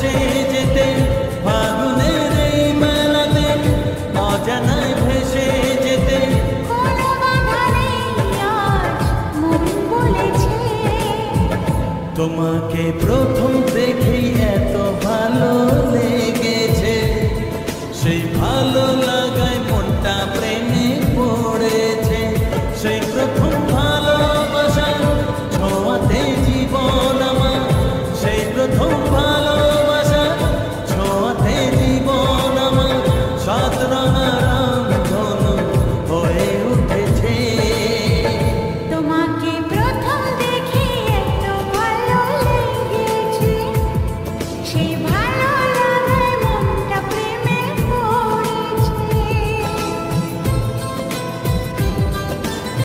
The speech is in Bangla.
ভেসে যেতে ফাগুনের এই মেলাতে ভেসে যেতে। তোমাকে প্রথম দেখি এত ভালো লেগেছে। সেই ভালো লাগায় মনটা প্রেমে পড়ে।